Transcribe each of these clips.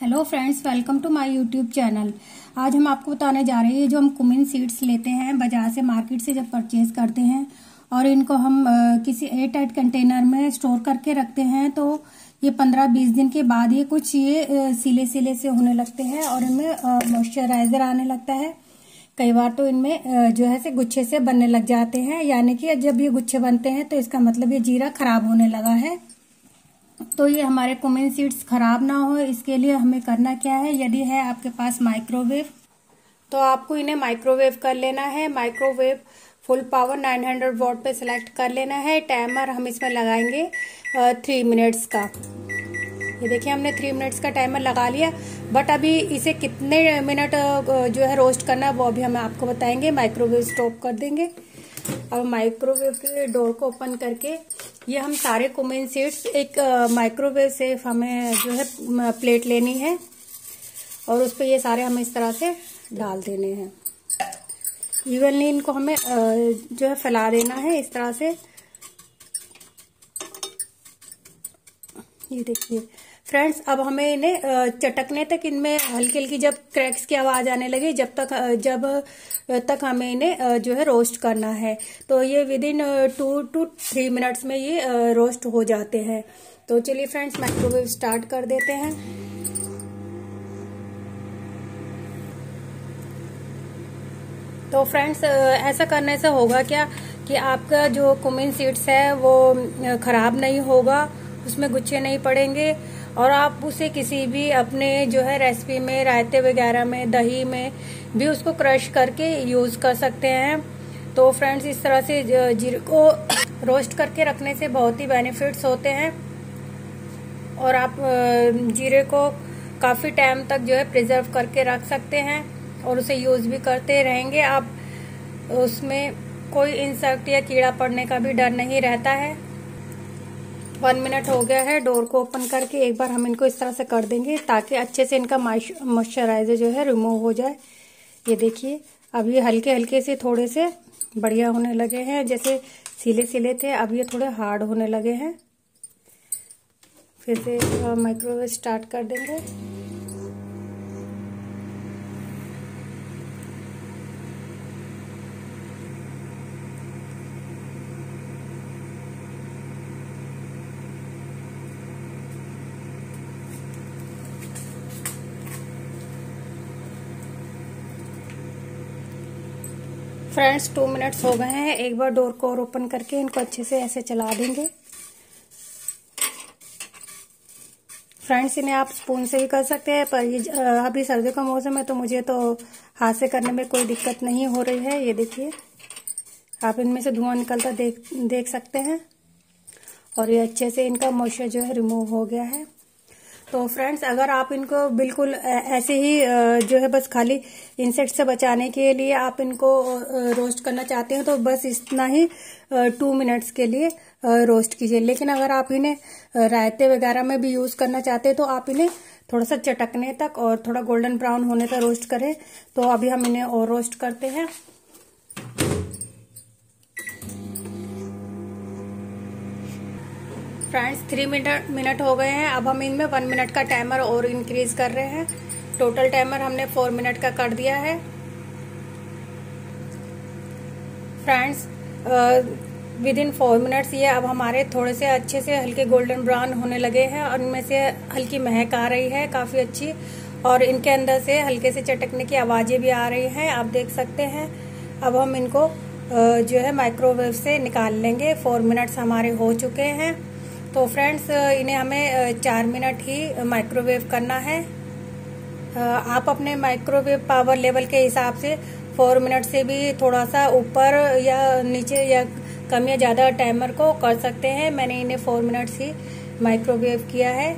Hello friends welcome to my YouTube channel आज हम आपको बताने जा रहे हैं जो हम कुमिन सीड्स लेते हैं, बाज़ार से मार्केट से जब परचेज करते हैं और इनको हम किसी एयर टाइट कंटेनर में स्टोर करके रखते हैं तो ये पंद्रह बीस दिन के बाद ये कुछ ये सिले सिले से होने लगते हैं और इनमें मॉइस्चराइजर आने लगता है। कई बार तो इनमें जो है से गुच्छे से बनने लग जाते हैं, यानी कि जब ये गुच्छे बनते हैं तो इसका मतलब ये जीरा खराब होने लगा है। तो ये हमारे कुमिन सीड्स खराब ना हो, इसके लिए हमें करना क्या है? यदि है आपके पास माइक्रोवेव तो आपको इन्हें माइक्रोवेव कर लेना है। Microwave full power 900 hundred watt पे सिलेक्ट कर लेना है। टाइमर हम इसमें लगाएँगे थ्री मिनट्स का। ये देखिए, हमने थ्री मिनट्स का टाइमर लगा लिया। बट अभी इसे कितने मिनट जो है रोस्ट करना है, वो अभी हम आपको बताएँगे। माइक्रोवेव स्टॉप कर देंगे। अब माइक्रोवेव के डोर को ओपन करके ये हम सारे कुमिन सीड्स एक माइक्रोवेव से हमें जो है प्लेट लेनी है और उस पर ये सारे हमें इस तरह से डाल देने हैं। इवनली इनको हमें जो है फैला देना है इस तरह से। ये देखिए। फ्रेंड्स, अब हमें इन्हें चटकने तक इनमें हल्की हल्की जब क्रैक्स की आवाज़ आने लगे, जब तक जब तक हमें इन्हें जो है रोस्ट करना है। तो ये within two two three minutes में ये रोस्ट हो जाते हैं। तो चलिए फ्रेंड्स माइक्रोवेव स्टार्ट कर देते हैं। तो फ्रेंड्स ऐसा करने से होगा क्या कि आपका जो कुमिन सीड्स है वो खराब नहीं होगा। उसमें गुच्छे नहीं पड़ेंगे और आप उसे किसी भी अपने जो है रेसिपी में, रायते वगैरह में, दही में भी उसको क्रश करके यूज़ कर सकते हैं। तो फ्रेंड्स इस तरह से जीरे को रोस्ट करके रखने से बहुत ही बेनिफिट्स होते हैं। और आप जीरे को काफ़ी टाइम तक जो है प्रिजर्व करके रख सकते हैं और उसे यूज़ भी करते रहेंगे। आप उसमें कोई इंसेक्ट या कीड़ा पड़ने का भी डर नहीं रहता है। वन मिनट हो गया है, डोर को ओपन करके एक बार हम इनको इस तरह से कर देंगे ताकि अच्छे से इनका मॉइस्चराइजर जो है रिमूव हो जाए। ये देखिए, अब ये हल्के हल्के से थोड़े से बढ़िया होने लगे हैं, जैसे सिले सिले थे, अब ये थोड़े हार्ड होने लगे हैं। फिर से माइक्रोवेव स्टार्ट कर देंगे। फ्रेंड्स टू मिनट्स हो गए हैं। एक बार डोर को और ओपन करके इनको अच्छे से ऐसे चला देंगे। फ्रेंड्स इन्हें आप स्पून से भी कर सकते हैं, पर ये अभी सर्दियों का मौसम है तो मुझे तो हाथ से करने में कोई दिक्कत नहीं हो रही है। ये देखिए, आप इनमें से धुआँ निकलता देख देख सकते हैं। और ये अच्छे से इनका मॉइस्चर जो है रिमूव हो गया है। तो फ्रेंड्स अगर आप इनको बिल्कुल ऐसे ही जो है बस खाली इंसेक्ट से बचाने के लिए आप इनको रोस्ट करना चाहते हैं तो बस इतना ही टू मिनट्स के लिए रोस्ट कीजिए। लेकिन अगर आप इन्हें रायते वगैरह में भी यूज़ करना चाहते हैं तो आप इन्हें थोड़ा सा चटकने तक और थोड़ा गोल्डन ब्राउन होने तक रोस्ट करें। तो अभी हम इन्हें और रोस्ट करते हैं। फ्रेंड्स थ्री मिनट मिनट हो गए हैं। अब हम इनमें वन मिनट का टाइमर और इंक्रीज कर रहे हैं। टोटल टाइमर हमने फोर मिनट का कर दिया है। Friends within four minutes ये अब हमारे थोड़े से अच्छे से हल्के गोल्डन ब्राउन होने लगे हैं और इनमें से हल्की महक आ रही है, काफ़ी अच्छी। और इनके अंदर से हल्के से चटकने की आवाज़ें भी आ रही हैं। आप देख सकते हैं। अब हम इनको जो है माइक्रोवेव से निकाल लेंगे। फोर मिनट्स हमारे हो चुके हैं। तो फ्रेंड्स इन्हें हमें चार मिनट ही माइक्रोवेव करना है। आप अपने माइक्रोवेव पावर लेवल के हिसाब से फोर मिनट से भी थोड़ा सा ऊपर या नीचे या कम या ज़्यादा टाइमर को कर सकते हैं। मैंने इन्हें फोर मिनट्स ही माइक्रोवेव किया है।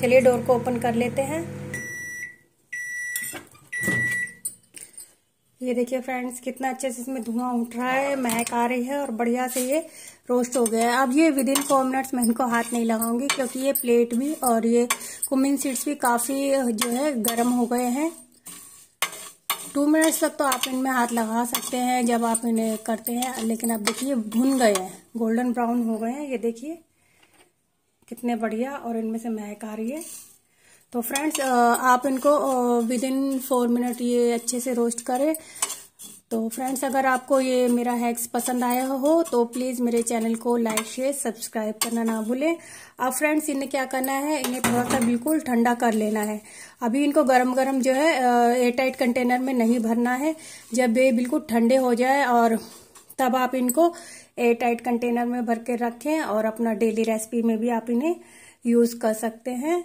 चलिए डोर को ओपन कर लेते हैं। ये देखिए फ्रेंड्स कितना अच्छे से इसमें धुआँ उठ रहा है, महक आ रही है और बढ़िया से ये रोस्ट हो गया है। अब ये विद इन फोर मिनट्स मैं इनको हाथ नहीं लगाऊँगी क्योंकि ये प्लेट भी और ये कुमिन सीड्स भी काफ़ी जो है गर्म हो गए हैं। टू मिनट्स तक तो आप इनमें हाथ लगा सकते हैं जब आप इन्हें करते हैं, लेकिन अब देखिए भुन गए हैं गोल्डन ब्राउन हो गए हैं। ये देखिए, कितने बढ़िया और इनमें से महक आ रही है। तो फ्रेंड्स आप इनको विद इन फोर मिनट ये अच्छे से रोस्ट करें। तो फ्रेंड्स अगर आपको ये मेरा हैक्स पसंद आया हो तो प्लीज़ मेरे चैनल को लाइक शेयर सब्सक्राइब करना ना भूलें। अब फ्रेंड्स इन्हें क्या करना है? इन्हें थोड़ा सा बिल्कुल ठंडा कर लेना है। अभी इनको गरम गरम जो है एयर टाइट कंटेनर में नहीं भरना है। जब ये बिल्कुल ठंडे हो जाए और तब आप इनको एयर टाइट कंटेनर में भर के रखें और अपना डेली रेसिपी में भी आप इन्हें यूज़ कर सकते हैं।